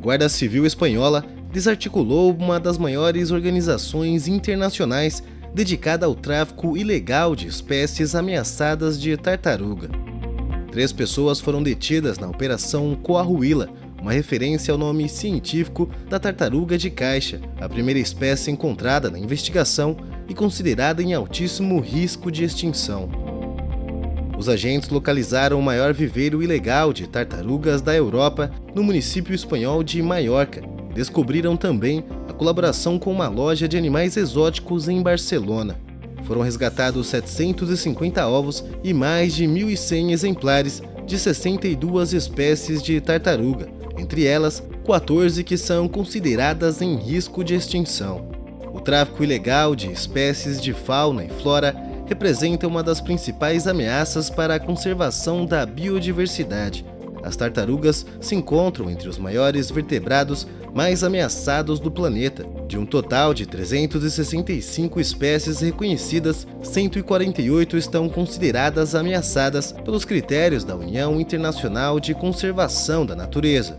Guarda Civil Espanhola desarticulou uma das maiores organizações internacionais dedicada ao tráfico ilegal de espécies ameaçadas de tartaruga. Três pessoas foram detidas na Operação Coahuila, uma referência ao nome científico da tartaruga de caixa, a primeira espécie encontrada na investigação e considerada em altíssimo risco de extinção. Os agentes localizaram o maior viveiro ilegal de tartarugas da Europa no município espanhol de Maiorca. Descobriram também a colaboração com uma loja de animais exóticos em Barcelona. Foram resgatados 750 ovos e mais de 1.100 exemplares de 62 espécies de tartaruga, entre elas 14 que são consideradas em risco de extinção. O tráfico ilegal de espécies de fauna e flora representa uma das principais ameaças para a conservação da biodiversidade. As tartarugas se encontram entre os maiores vertebrados mais ameaçados do planeta. De um total de 365 espécies reconhecidas, 148 estão consideradas ameaçadas pelos critérios da União Internacional de Conservação da Natureza.